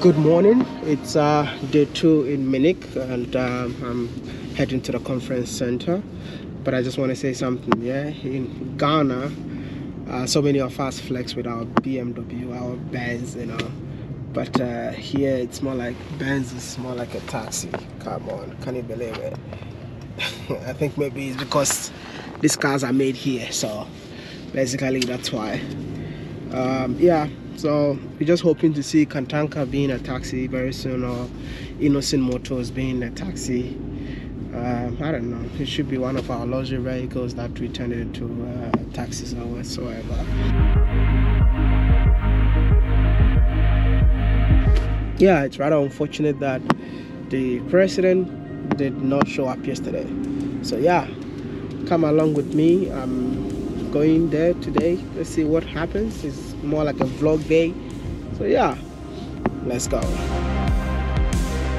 Good morning. It's uh, day two in Munich, and um, I'm heading to the conference center. But I just want to say something. Yeah, in Ghana, uh, so many of us flex with our BMW, our Benz, you know. But uh, here, it's more like Benz is more like a taxi. Come on, can you believe it? I think maybe it's because these cars are made here, so basically that's why. Um, yeah, so we're just hoping to see Kantanka being a taxi very soon or Innoson Motors being a taxi. Um, I don't know. It should be one of our luxury vehicles that we turn into uh, taxis or whatsoever. Yeah, it's rather unfortunate that the president did not show up yesterday. So yeah, come along with me. I'm going there today. Let's see what happens. It's more like a vlog day. So yeah, let's go.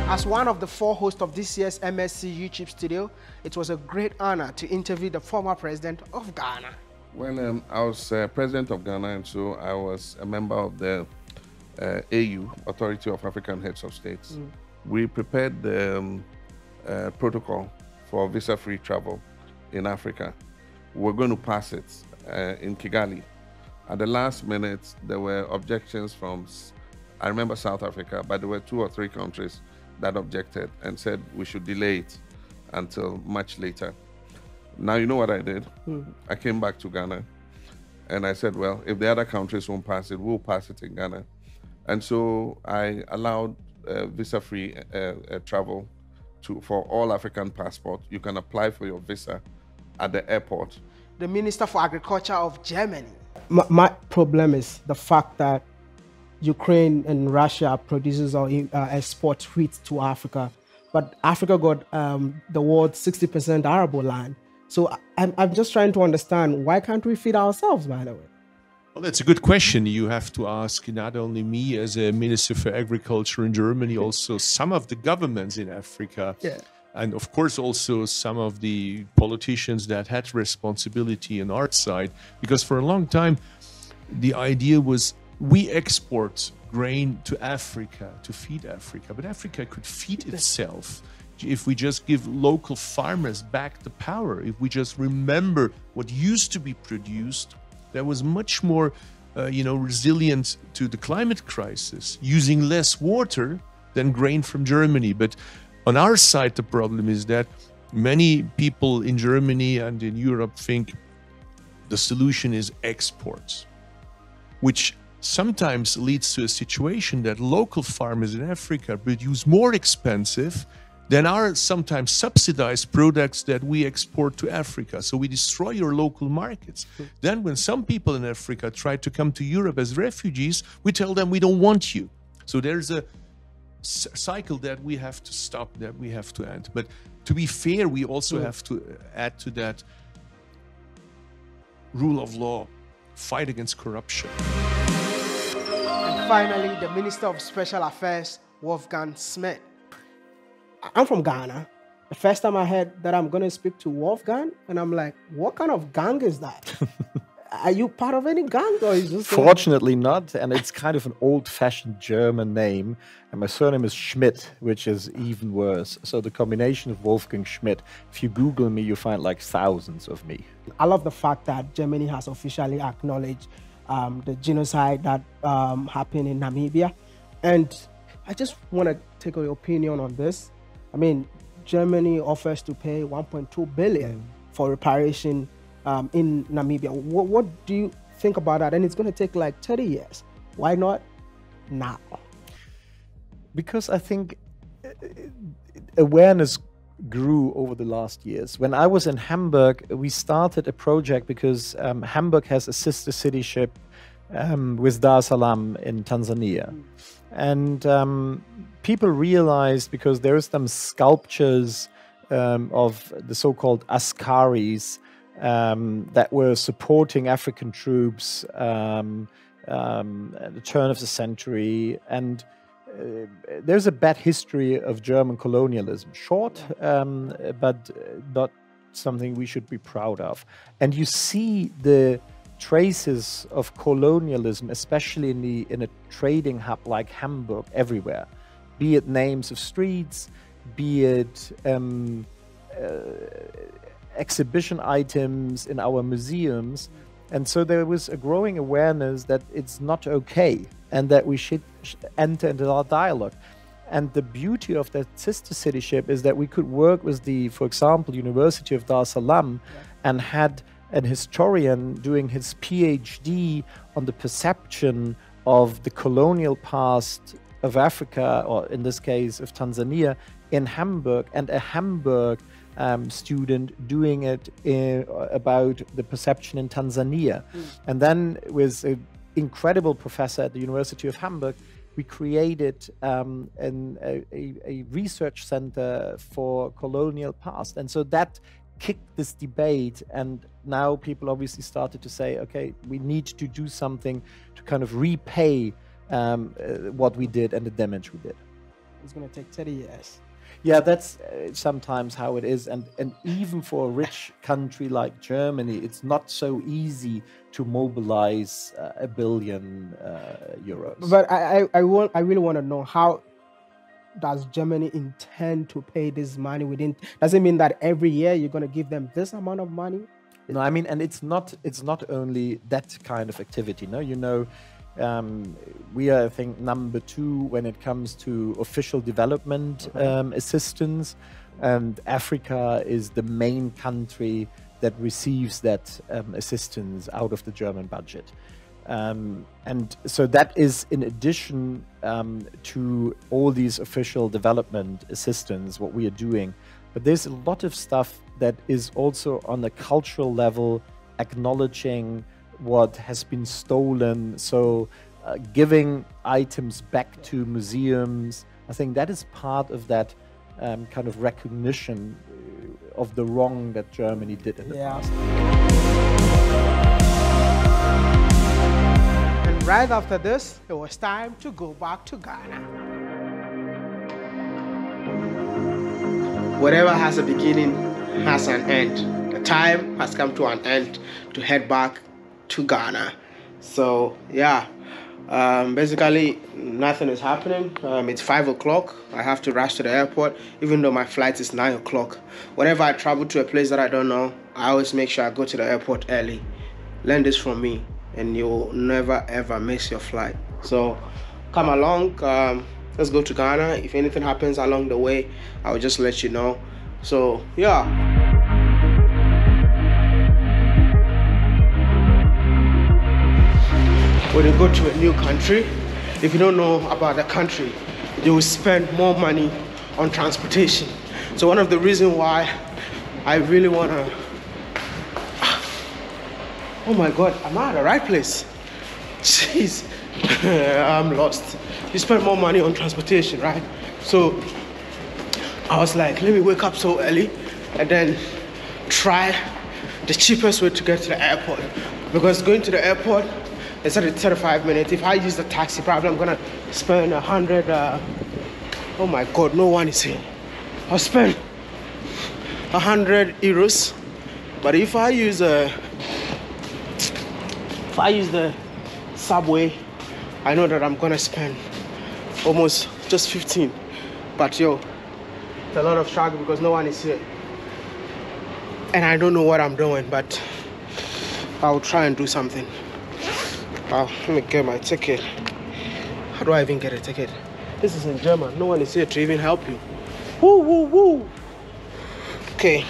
As one of the four hosts of this year's MSC YouTube studio, it was a great honor to interview the former president of Ghana. Well, um, I was uh, president of Ghana, and so I was a member of the uh, AU, Authority of African Heads of States. Mm. We prepared the um, uh, protocol for visa-free travel in Africa. We're going to pass it uh, in Kigali at the last minute, there were objections from, I remember South Africa, but there were two or three countries that objected and said we should delay it until much later. Now, you know what I did? Mm. I came back to Ghana and I said, well, if the other countries won't pass it, we'll pass it in Ghana. And so I allowed uh, visa free uh, uh, travel to, for all African passports. You can apply for your visa at the airport. The Minister for Agriculture of Germany my, my problem is the fact that Ukraine and Russia produces or uh, export wheat to Africa, but Africa got um, the world's 60% arable land. So I'm, I'm just trying to understand why can't we feed ourselves, by the way? Well, that's a good question. You have to ask not only me as a minister for agriculture in Germany, also some of the governments in Africa. Yeah and of course also some of the politicians that had responsibility on our side because for a long time the idea was we export grain to africa to feed africa. But africa could feed itself. If we just give local farmers back the power if we just remember what used to be produced that was much more uh, you know resilient to the climate crisis using less water than grain from germany. But on our side, the problem is that many people in Germany and in Europe think the solution is exports, which sometimes leads to a situation that local farmers in Africa produce more expensive than our sometimes subsidized products that we export to Africa. So we destroy your local markets. Then, when some people in Africa try to come to Europe as refugees, we tell them we don't want you. So there's a cycle that we have to stop, that we have to end. But to be fair, we also yeah. have to uh, add to that rule of law, fight against corruption. And finally, the Minister of Special Affairs, Wolfgang Schmidt. I'm from Ghana. The first time I heard that I'm going to speak to Wolfgang, and I'm like, what kind of gang is that? are you part of any gang or is this fortunately not and it's kind of an old-fashioned german name and my surname is schmidt which is even worse. So the combination of wolfgang schmidt if you google me you find like thousands of me. I love the fact that germany has officially acknowledged um, the genocide that um, happened in namibia. And i just want to take your opinion on this. I mean germany offers to pay 1.2 billion for reparation um, in Namibia. What, what do you think about that? And it's going to take like 30 years. Why not now? Because I think uh, awareness grew over the last years. When I was in Hamburg, we started a project because um, Hamburg has a sister city ship um, with Dar es Salaam in Tanzania. Mm. And um, people realized because there are some sculptures um, of the so-called Askaris um, that were supporting African troops um, um, at the turn of the century. And uh, there's a bad history of German colonialism, short, um, but not something we should be proud of. And you see the traces of colonialism, especially in the in a trading hub like Hamburg, everywhere. Be it names of streets, be it um, uh, exhibition items in our museums, and so there was a growing awareness that it's not okay and that we should enter into our dialogue. And the beauty of that sister cityship is that we could work with the, for example, University of Dar es Salaam yeah. and had an historian doing his PhD on the perception of the colonial past of Africa, or in this case of Tanzania, in Hamburg, and a Hamburg um, student doing it in, about the perception in Tanzania. Mm. And then with an incredible professor at the University of Hamburg, we created um, an, a, a, research center for colonial past. And so that kicked this debate. And now people obviously started to say, okay, we need to do something to kind of repay um, uh, what we did and the damage we did. It's going to take 30 years. Yeah, that's uh, sometimes how it is, and and even for a rich country like Germany, it's not so easy to mobilize uh, a billion uh, euros. But I, I, I want I really want to know how does Germany intend to pay this money within? Does it mean that every year you're going to give them this amount of money? No, I mean, and it's not it's not only that kind of activity. No, you know, um, we are, I think, number two when it comes to official development um, assistance, and Africa is the main country that receives that um, assistance out of the German budget. Um, and so that is in addition um, to all these official development assistance, what we are doing. But there's a lot of stuff that is also on a cultural level, acknowledging what has been stolen. So, uh, giving items back to museums, I think that is part of that um, kind of recognition uh, of the wrong that Germany did in the yeah. past. And right after this, it was time to go back to Ghana. Whatever has a beginning has an end. The time has come to an end to head back to Ghana. So yeah, um, basically nothing is happening. Um, it's five o'clock. I have to rush to the airport, even though my flight is nine o'clock. Whenever I travel to a place that I don't know, I always make sure I go to the airport early. Learn this from me, and you'll never ever miss your flight. So come along. Um, let's go to Ghana. If anything happens along the way, I'll just let you know. So yeah. When you go to a new country, if you don't know about the country, you will spend more money on transportation. So one of the reasons why I really want to, oh my God, am I at the right place? Jeez, I'm lost. You spend more money on transportation, right? So I was like, let me wake up so early and then try the cheapest way to get to the airport. Because going to the airport it's at 35 minutes. If I use the taxi, probably I'm gonna spend a hundred. Uh, oh my God, no one is here. I'll spend a hundred euros. But if I use a, if I use the subway, I know that I'm gonna spend almost just 15. But yo, it's a lot of struggle because no one is here. And I don't know what I'm doing, but I'll try and do something. Oh, let me get my ticket. How do I even get a ticket? This is in German. No one is here to even help you. Woo, woo, woo. Okay.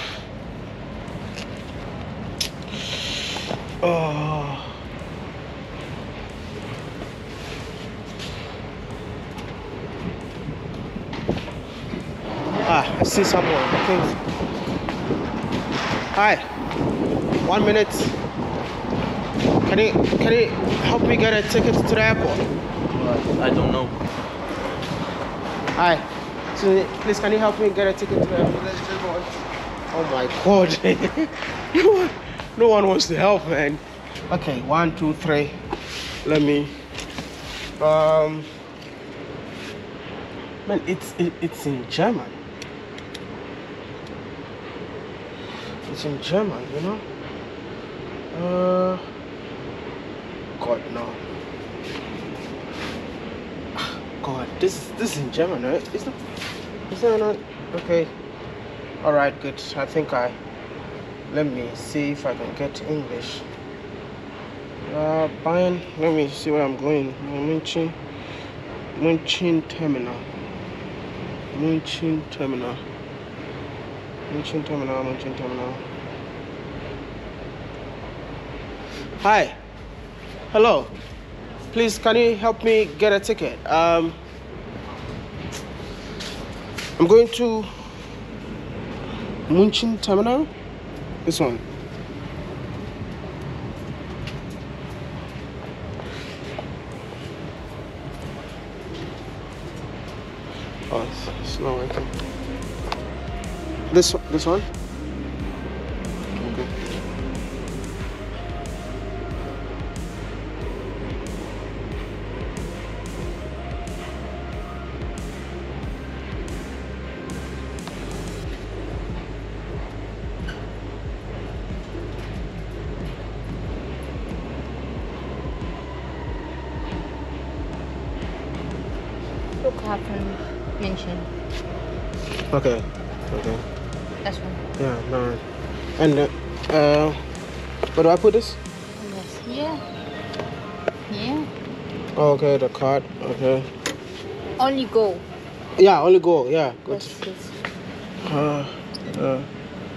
Oh. Ah, I see someone. Think. Hi. One minute. Can you can you help me get a ticket to the airport? I don't know. Hi. So please can you help me get a ticket to the airport? Oh my god. no, one, no one wants to help man. Okay, one, two, three. Let me um man it's it, it's in German. It's in German, you know? Uh God, no. God, this this is in German, right? Is that, is that not? Okay. All right, good. I think I. Let me see if I can get English. Uh, Bayern. Let me see where I'm going. Munchen. Munchen Terminal. Munchen Terminal. Munchen Terminal. Munchen Terminal. Hi. Hello. Please, can you help me get a ticket? Um, I'm going to Munchen Terminal. This one. Oh, it's, it's not working. This this one. München. Okay. Okay. That's one. Yeah. No. And uh, uh, where do I put this? Yes. Here. Here. Oh, okay, the card. Okay. Only go. Yeah, only go. Yeah, good. Yes, yes. Uh, uh,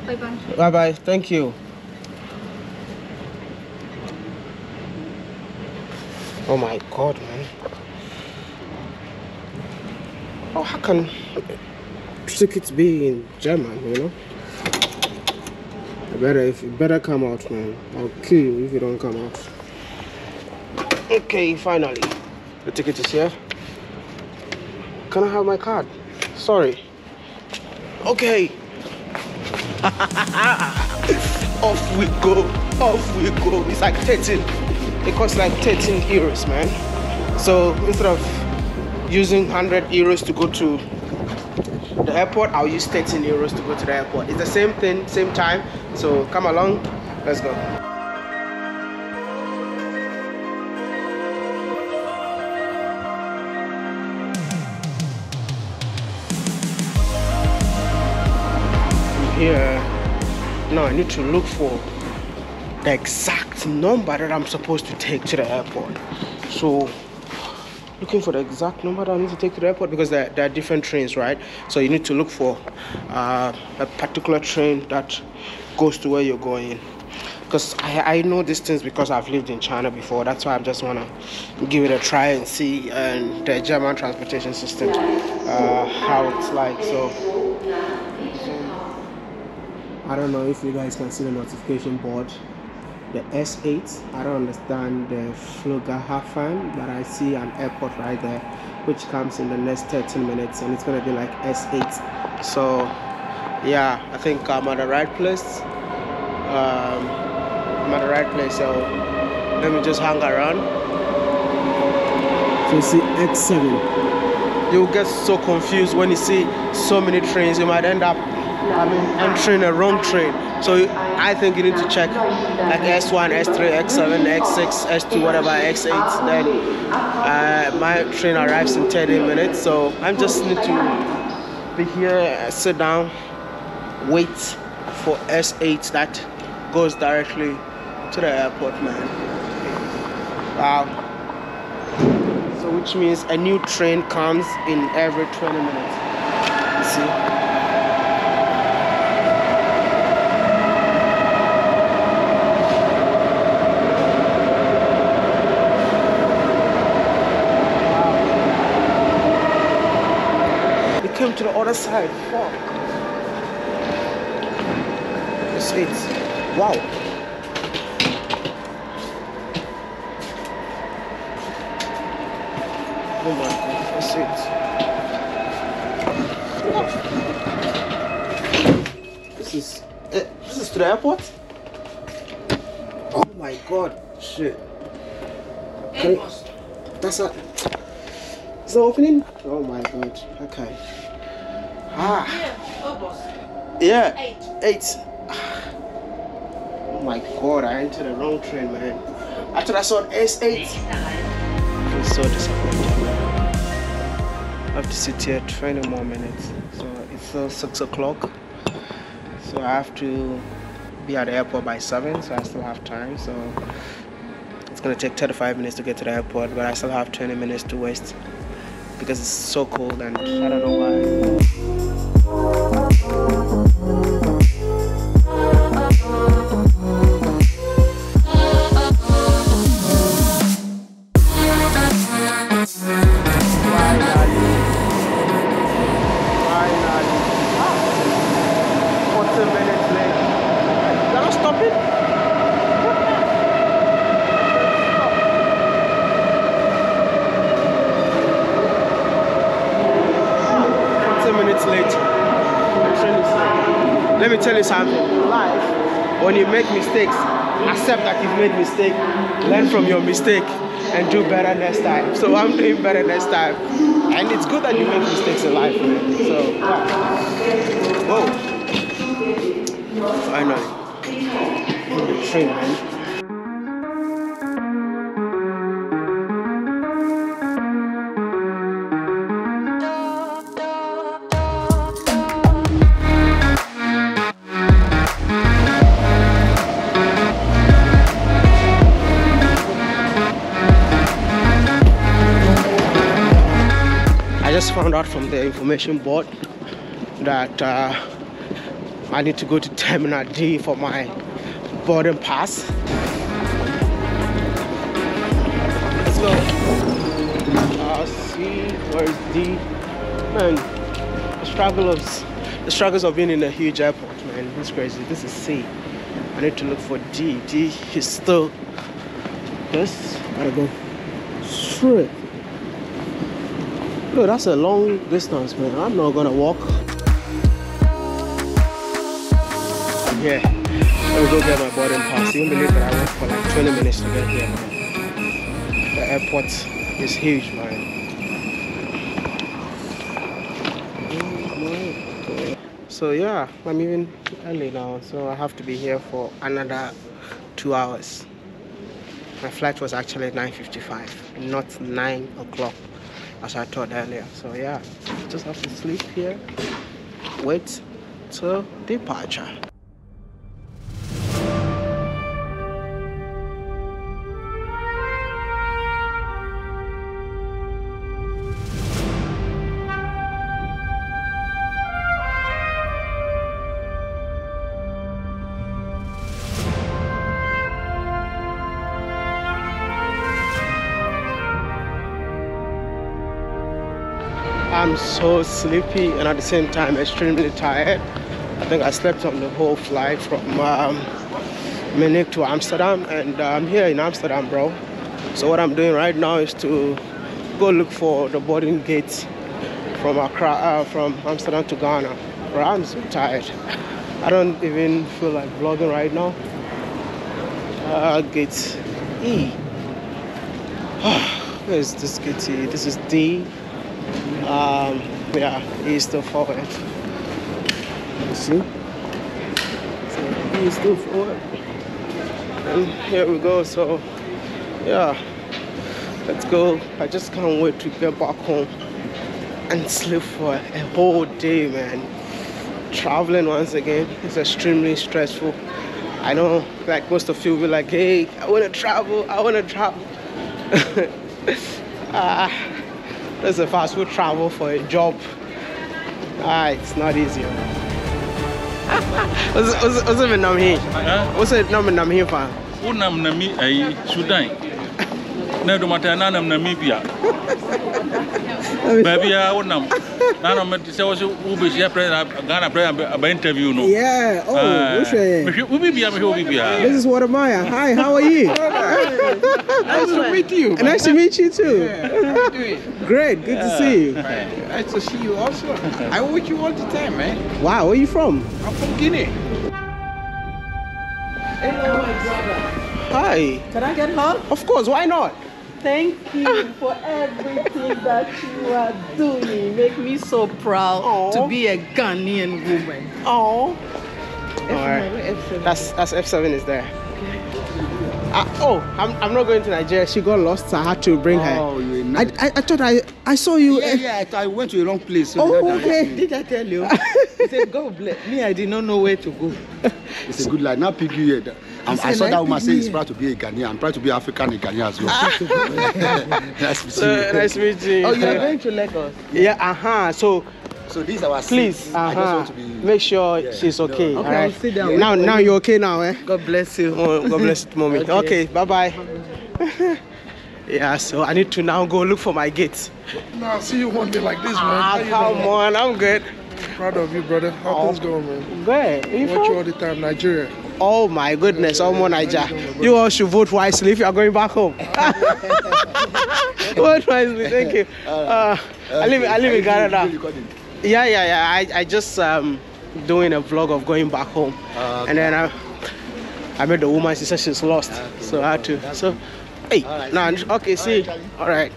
Bye bye. bye bye. Thank you. Oh my god, man. Oh, how can tickets be in German, you know? Better, if you better come out, man. I'll kill you if you don't come out. Okay, finally. The ticket is here. Can I have my card? Sorry. Okay. Off we go. Off we go. It's like 13. It costs like 13 euros, man. So instead of using 100 euros to go to the airport, I'll use 13 euros to go to the airport. It's the same thing, same time. So come along. Let's go. here now i need to look for the exact number that i'm supposed to take to the airport so looking for the exact number that i need to take to the airport because there, there are different trains right so you need to look for uh, a particular train that goes to where you're going because I, I know these things because I've lived in China before. That's why I just want to give it a try and see and the German transportation system, uh, how it's like. So I don't know if you guys can see the notification board. The S8, I don't understand the Flughafen, but I see an airport right there, which comes in the next 13 minutes, and it's gonna be like S8. So, yeah, I think I'm at the right place. Um, I'm at the right place, so let me just hang around. So you see X7. You'll get so confused when you see so many trains. You might end up I mean, entering a wrong train. So I think you need to check like S1, S3, X7, X6, S2, whatever, X8. Then uh, my train arrives in 30 minutes. So I just need to be here, sit down, wait for S8 that goes directly to the airport, man. Wow. So which means a new train comes in every 20 minutes. You see? It came to the other side. Fuck. It's it. Wow. Oh my god, that's it. This is eh, this is to the airport? Oh my god, shit. Can that's a is the opening? Oh my god. Okay. Ah. Yeah. Eight. Eight. Oh my god, I entered the wrong train, man. I thought I saw an S8, I was so disappointed. I have to sit here 20 more minutes. So it's still 6 o'clock. So I have to be at the airport by 7, so I still have time. So it's gonna take 35 minutes to get to the airport, but I still have 20 minutes to waste because it's so cold and I don't know why. You've made mistake, learn from your mistake, and do better next time. So I'm doing better next time, and it's good that you make mistakes in life, man. So, whoa, finally, the train, man. Information board that uh, I need to go to Terminal D for my boarding pass. Let's go. Uh, C, where's D? Man, the struggles, the struggles of being in a huge airport, man, it's crazy. This is C. I need to look for D. D is still this. Gotta go straight. Look, that's a long distance, man. I'm not gonna walk. Here. Let me go get my boarding pass. You won't believe that I wait for like 20 minutes to get here, man. The airport is huge, man. So yeah, I'm even early now, so I have to be here for another two hours. My flight was actually 9:55, not 9 o'clock as I thought earlier. So yeah, just have to sleep here, wait till departure. I'm so sleepy and at the same time extremely tired. I think I slept on the whole flight from um, Munich to Amsterdam and I'm here in Amsterdam, bro. So what I'm doing right now is to go look for the boarding gate from Accra, uh, from Amsterdam to Ghana. Bro, I'm so tired. I don't even feel like vlogging right now. Uh, gate E. Where's this gate E? This is D. Um, yeah, is still forward. You see? So is still forward. And here we go. So, yeah, let's go. I just can't wait to get back home and sleep for a whole day, man. Traveling once again is extremely stressful. I know, like most of you will be like, hey, I want to travel, I want to travel. Ah, there's a fast food travel for a job. Ah, it's not easy. What's what's what's the name here? What's the name here for? wonam nami ayi sudan na domata na nam namibia baabia wonam na nam te sɛ wo so wobɛhyia president ghana president aba interview no Yeah. Oh, which way? mehwɛ wo bibia mehwɛ wo bibia This is Wode Maya. Hi, how are you? Nice to meet you. nice to meet you too. How you doing? Great, good to see you. Nice to see you also. I watch you all the time, man. Wow, where are you from? I'm from Guinea. Hello, my brother. Hi. Can I get hug? Of course, why not? Thank you for everything that you are doing. You make me so proud Aw. to be a Ghanaian woman. Oh. F- Alright. F- That's that's F7 is there. Uh, oh, I'm, I'm not going to Nigeria. She got lost, so I had to bring her. Oh, you I, I, I thought I, I saw you. Yeah, eh, yeah, I, thought I went to the wrong place. so Oh, okay. Did I tell you? He said, God bless me. I did not know where to go. It's a good life. Now, Piggy, here, the- um, I It's a saw that nice woman say piggy. he's proud to be a Ghanaian. I'm proud to be African in Ghana as well. nice to see So, you. nice meeting you. Oh, you are going to Lagos? Yeah, uh huh. So, So these are our please, seats. uh I just huh. want to be. Make sure she's okay. Okay, all I'll right? sit down. Now, now you're okay now, eh? God bless you. Oh, God bless you, mommy. Okay. Okay, bye bye. yeah, so I need to now go look for my gate. Nah, see you one day like this, man. Ah, come on, I'm good. Proud of you, brother. How Oh. things going, man? Good. You Watch you all the time, Nigeria. Oh my goodness, Yeah, yeah, Omo yeah. Niger. You all should vote wisely if you are going back home. vote wisely, thank you. Uh, I live, I live in Ghana now. Yeah, yeah, yeah. I, I just um doing a vlog of going back home, Uh, and then I, I met the woman. She said she's lost, so I had to. So, hey, nah, okay, see, all right.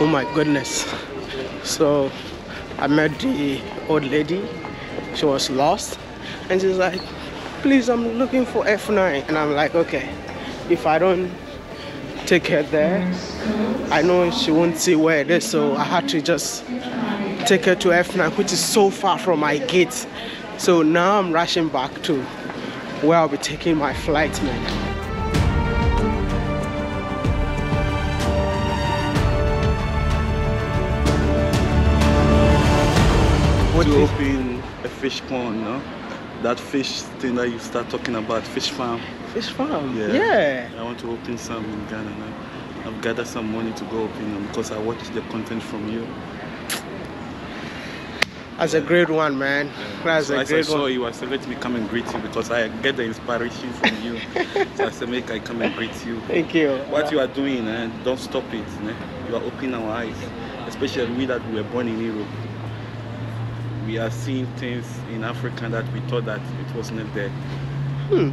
Oh my goodness. So, I met the old lady. She was lost, and she's like, "Please, I'm looking for F9," and I'm like, "Okay, if I don't." Take her there. I know she won't see where it is, so I had to just take her to F9, which is so far from my gate. So now I'm rushing back to where I'll be taking my flight, man. What to open a fish pond, no? That fish thing that you start talking about, fish farm. Fish farm? Yeah. Yeah. I want to open some in Ghana now. I've gathered some money to go open them because I watched the content from you. That's a great one, man. That's so a as I great saw one. you, I said, let me come and greet you because I get the inspiration from you. so I said, make I come and greet you. Thank you. What you are doing, eh, don't stop it. eh. You are opening our eyes, especially we that we were born in Europe. We are seeing things in Africa that we thought that it was not there. Hmm.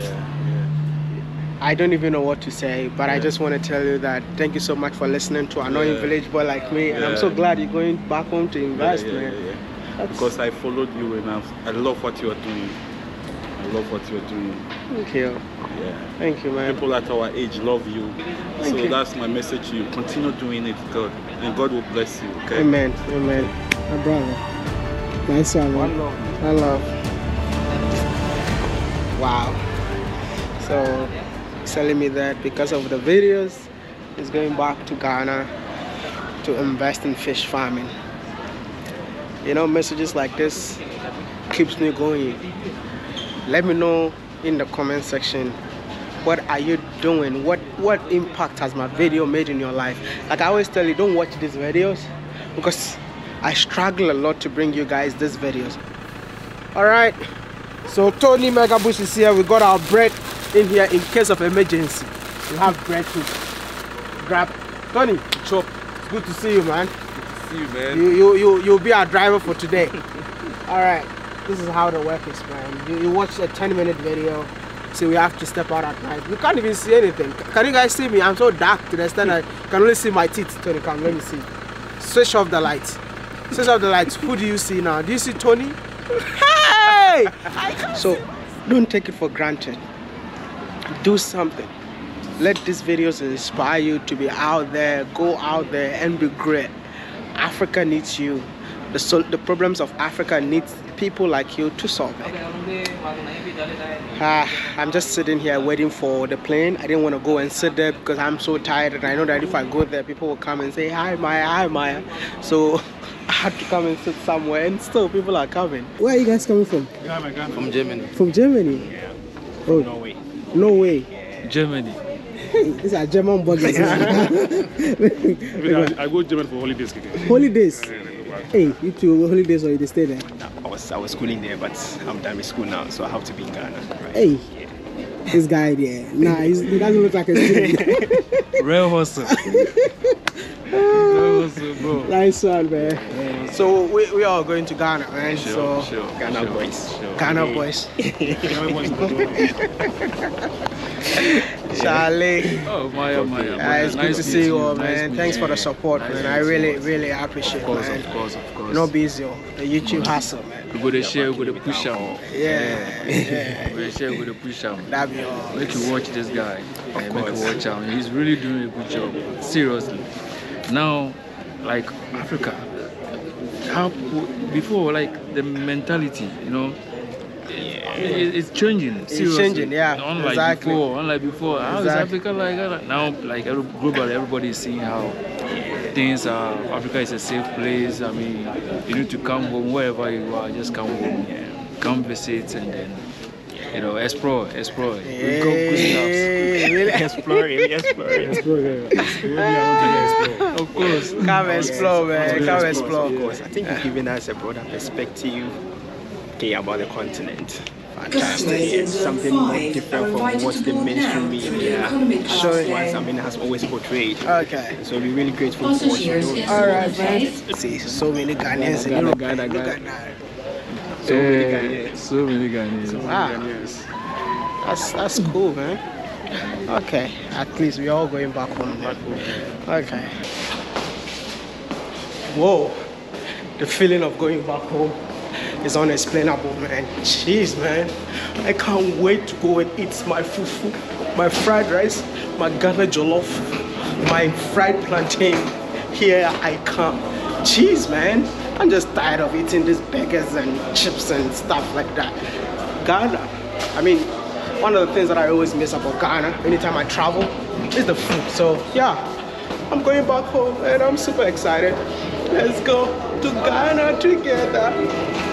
Yeah, yeah. I don't even know what to say, but I just want to tell you that thank you so much for listening to annoying Yeah. village boy like me, and I'm so glad you're going back home to invest, yeah, yeah, man. yeah, yeah. Because I followed you and I love what you are doing. Love what you are doing. Thank you. Yeah. Thank you, man. People at our age love you. Thank so you. that's my message to you. Continue doing it, God. And God will bless you, okay? Amen. Amen. My brother. Nice one, man. One love. I love. Wow. So, he's telling me that because of the videos, he's going back to Ghana to invest in fish farming. You know, messages like this keeps me going. Let me know in the comment section what are you doing? What what impact has my video made in your life? Like i always tell you don't watch these videos because i struggle a lot to bring you guys these videos. All right. So tony megabush is here. We got our bread in here in case of emergency. We have bread to grab. Tony chop. It's good to see you man. Good to See you, man. you you you you'll be our driver for today. All right this is how the work is planned. you, you watch a 10 minute video so we have to step out at night. We can't even see anything. Can you guys see me? I'm so dark to the extent i can only see my teeth tony. Come let me see. Switch off the lights. Switch off the lights. Who do you see now? Do you see tony? Hey! So don't take it for granted. Do something. Let these videos inspire you to be out there go out there and be great. Africa needs you the, sol- the problems of africa needs people like you to solve it Ah, i'm just sitting here waiting for the plane i didn't want to go and sit there because i'm so tired and i know that if i go there people will come and say hi maya hi maya so i had to come and sit somewhere and still people are coming where are you guys coming from From Germany. from germany oh Norway. norway Germany. Hey, these are German burgers. I, I go German for holidays. Keke. holidays. Hey, you two holidays or you stay there? I was I was schooling there, but I'm done with school now, so I have to be in Ghana. Right? Hey, this guy there. Nah, he's, he doesn't look like a student. Real hustle. Real hustle, bro. nice one, man. So we, we are going to Ghana, man. Sure, so sure, Ghana sure. boys. Sure. Ghana Yeah. boys. Charlie. Oh, Maya, Maya. Uh, it's good Nice to see meeting you all, Nice man. meeting Thanks for the support, Nice man. I really, really appreciate it. Of course, man. of course, of course. No busy, oh. the YouTube hustle, man. We go to share, we go to push out. Yeah, yeah. We share, we go to push out. That be all. Make you watch this guy. and make course. you watch out. He's really doing a good job. Seriously. Now, like Africa, how before like the mentality, you know, it, it's changing. It's changing, yeah, Unlike exactly. before, unlike before, how is Exactly. Africa like that? Now, like every, globally, everybody is seeing how things are. Africa is a safe place. I mean, you need to come home wherever you are. Just come home, come visit, and then. You know, explore, explore. We got good Hey, really? Explore, really explore. Of course. Come explore, man. Come explore. Of course. I think you've given us a broader perspective okay, about the continent. Fantastic. Yeah, something more different from what the mainstream media Sure. once, I mean, has always portrayed. Okay. So we're really grateful for what you do. All right, man. See, so many Ghanaians in Ghana, Europe. Ghana, Look Ghana. at that. So many Yeah, Ghanaians. So many Ghanaians. Wow. Ah. That's that's cool, man. Okay, at least we're all going back home. Back home. Okay. Whoa, the feeling of going back home is unexplainable, man. Jeez, man. I can't wait to go and eat my fufu, my fried rice, my Ghana jollof, my fried plantain. Here I come. Jeez, man. I'm just tired of eating these burgers and chips and stuff like that. Ghana. I mean, one of the things that I always miss about Ghana anytime I travel is the food. So yeah, I'm going back home and I'm super excited. Let's go to Ghana together.